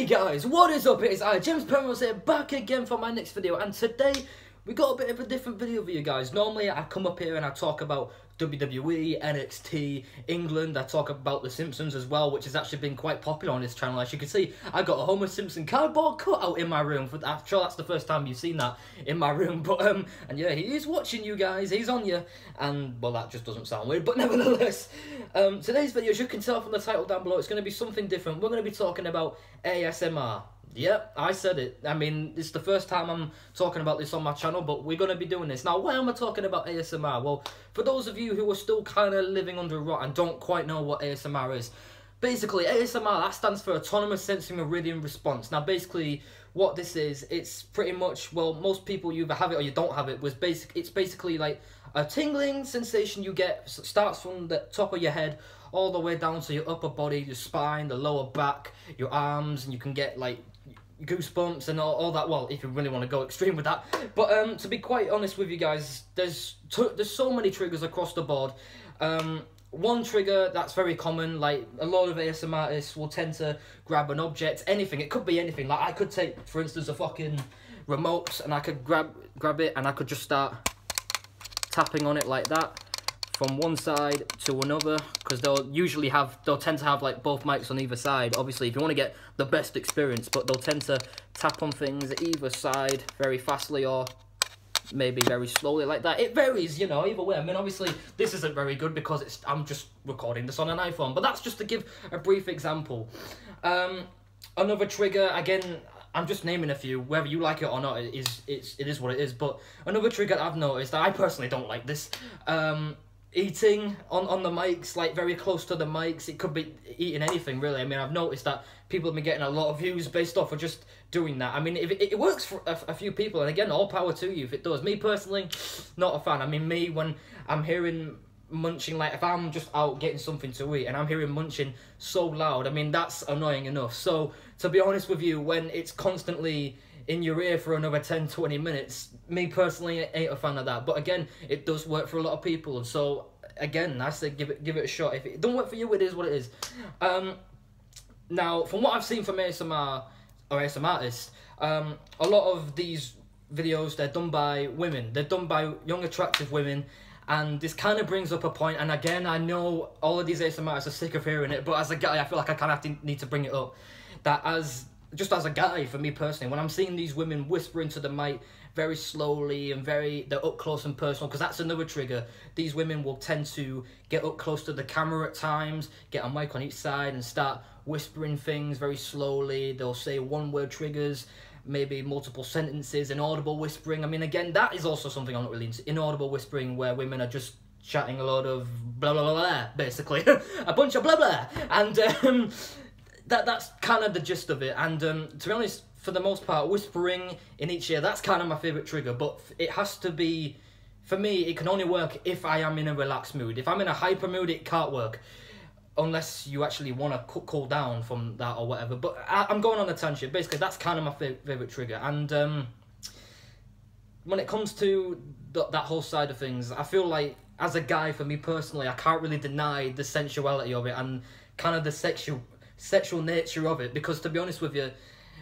Hey guys, what is up? It is I, uh, James Penrose here, back again for my next video, and today we got a bit of a different video for you guys. Normally I come up here and I talk about WWE, NXT, England, I talk about The Simpsons as well, which has actually been quite popular on this channel. As you can see, I got a Homer Simpson cardboard cutout in my room. I'm sure that's the first time you've seen that in my room, but um, and yeah, he is watching you guys, he's on you, and well, that just doesn't sound weird, but nevertheless, um, today's video, as you can tell from the title down below, it's going to be something different. We're going to be talking about ASMR. Yep, I said it. I mean, it's the first time I'm talking about this on my channel, but we're going to be doing this. Now, why am I talking about ASMR? Well, for those of you who are still kind of living under a rock and don't quite know what ASMR is, basically, ASMR, that stands for Autonomous Sensory Meridian Response. Now, basically, what this is, it's pretty much, well, most people you either have it or you don't have it, was basic. it's basically like a tingling sensation you get, starts from the top of your head all the way down to your upper body, your spine, the lower back, your arms, and you can get like goosebumps and all, all that. Well, if you really want to go extreme with that. But um, to be quite honest with you guys, there's there's so many triggers across the board. Um, one trigger that's very common, like a lot of ASMR artists will tend to grab an object, anything. It could be anything. Like I could take, for instance, a fucking remote and I could grab grab it and I could just start tapping on it like that from one side to another because they'll usually have they'll tend to have like both mics on either side obviously if you want to get the best experience but they'll tend to tap on things either side very fastly or maybe very slowly like that it varies you know either way i mean obviously this isn't very good because it's i'm just recording this on an iphone but that's just to give a brief example um another trigger again I'm just naming a few. Whether you like it or not, it is it's it is what it is. But another trigger that I've noticed that I personally don't like this. Um, eating on, on the mics, like very close to the mics. It could be eating anything, really. I mean, I've noticed that people have been getting a lot of views based off of just doing that. I mean, if it, it works for a, a, few people, and again, all power to you if it does. Me personally, not a fan. I mean, me, when I'm hearing munching, like if I'm just out getting something to eat and I'm hearing munching so loud, I mean, that's annoying enough. So, to be honest with you, when it's constantly in your ear for another 10 20 minutes me personally ain't a fan of that. But again it does work for a lot of people. So again i say give it give it a shot. If it don't work for you it is what it is. Um now from what i've seen from asmr or asmr artists um a lot of these videos they're done by women. They're done by young attractive women and this kind of brings up a point and again i know all of these ASMRs are sick of hearing it but as a guy i feel like i kind of need to bring it up that as just as a guy, for me personally, when I'm seeing these women whispering to the mic very slowly and very, they're up close and personal, because that's another trigger. These women will tend to get up close to the camera at times, get a mic on each side, and start whispering things very slowly. They'll say one word triggers, maybe multiple sentences, inaudible whispering. I mean, again, that is also something I'm not really into. Inaudible whispering, where women are just chatting a lot of blah blah blah, blah basically. a bunch of blah blah. And, um, that that's kind of the gist of it. And um, to be honest, for the most part, whispering in each ear, that's kind of my favourite trigger. But it has to be, for me, it can only work if I am in a relaxed mood. If I'm in a hyper mood, it can't work. Unless you actually want to cool down from that or whatever. But I, am going on a tangent. Basically, that's kind of my favourite trigger. And um, when it comes to th that whole side of things, I feel like, as a guy, for me personally, I can't really deny the sensuality of it and kind of the sexual sexual nature of it because to be honest with you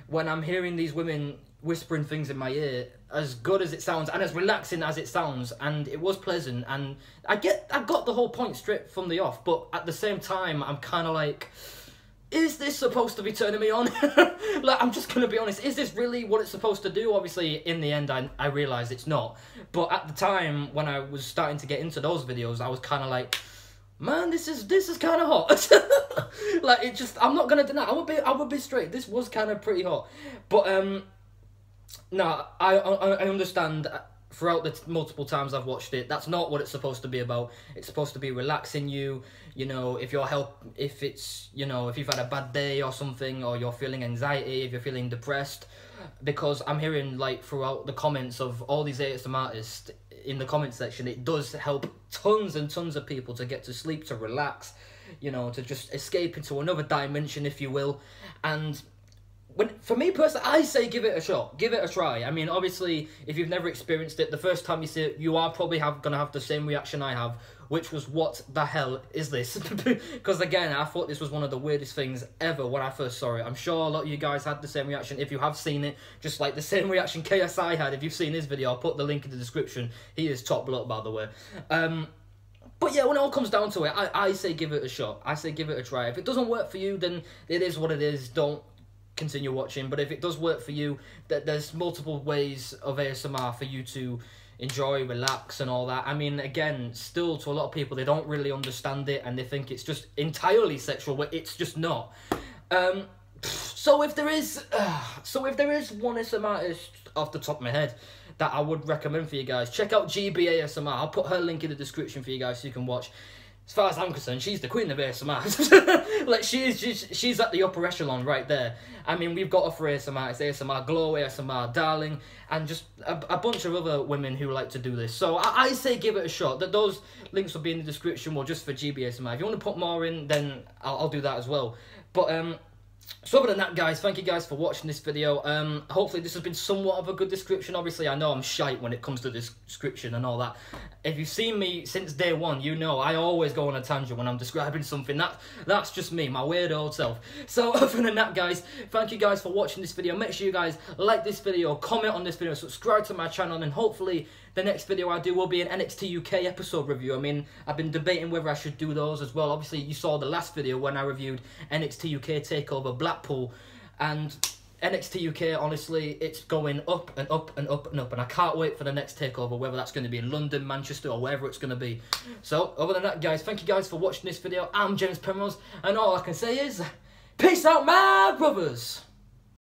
when i'm hearing these women whispering things in my ear as good as it sounds and as relaxing as it sounds and it was pleasant and i get i got the whole point straight from the off but at the same time i'm kind of like is this supposed to be turning me on? like, I'm just gonna be honest, is this really what it's supposed to do? Obviously, in the end, I, I realised it's not. But at the time, when I was starting to get into those videos, I was kind of like, man, this is this is kind of hot. like it just, I'm not gonna deny. I would be, I would be straight. This was kind of pretty hot, but um, no, I, I I understand. Throughout the multiple times I've watched it, that's not what it's supposed to be about. It's supposed to be relaxing you. You know, if you're help, if it's you know, if you've had a bad day or something, or you're feeling anxiety, if you're feeling depressed, because I'm hearing like throughout the comments of all these ASM artists, in the comment section, it does help tons and tons of people to get to sleep, to relax, you know, to just escape into another dimension, if you will. And when for me personally, I say give it a shot, give it a try. I mean, obviously, if you've never experienced it, the first time you see it, you are probably have gonna have the same reaction I have, which was what the hell is this? Because again, I thought this was one of the weirdest things ever when I first saw it. I'm sure a lot of you guys had the same reaction. If you have seen it, just like the same reaction KSI had. If you've seen his video, I'll put the link in the description. He is top bloke, by the way. Um, but yeah, when it all comes down to it, I, I say give it a shot. I say give it a try. If it doesn't work for you, then it is what it is. Don't continue watching. But if it does work for you, that there's multiple ways of ASMR for you to enjoy, relax, and all that. I mean, again, still to a lot of people, they don't really understand it and they think it's just entirely sexual, but it's just not. Um, so if there is, uh, so if there is one ASMR off the top of my head that I would recommend for you guys, check out Gibi ASMR. I'll put her link in the description for you guys so you can watch as far as I'm concerned, she's the queen of ASMR. like she's, she's, she's at the upper echelon right there. I mean, we've got her for ASMR, it's ASMR Glow, ASMR Darling, and just a, a bunch of other women who like to do this. So I, I say give it a shot. That those links will be in the description, well, just for Gibi ASMR. If you want to put more in, then I'll, I'll do that as well. But um, so other than that, guys, thank you guys for watching this video. Um, hopefully this has been somewhat of a good description. Obviously, I know I'm shite when it comes to description and all that. If you've seen me since day one, you know I always go on a tangent when I'm describing something. That That's just me, my weird old self. So other than that, guys, thank you guys for watching this video. Make sure you guys like this video, comment on this video, subscribe to my channel, and hopefully the next video I do will be an NXT UK episode review. I mean, I've been debating whether I should do those as well. Obviously, you saw the last video when I reviewed NXT UK TakeOver Blackpool, and NXT UK, honestly, it's going up and up and up and up, and I can't wait for the next takeover, whether that's going to be in London, Manchester, or wherever it's going to be. So, other than that, guys, thank you guys for watching this video. I'm James Penrose, and all I can say is, peace out, my brothers!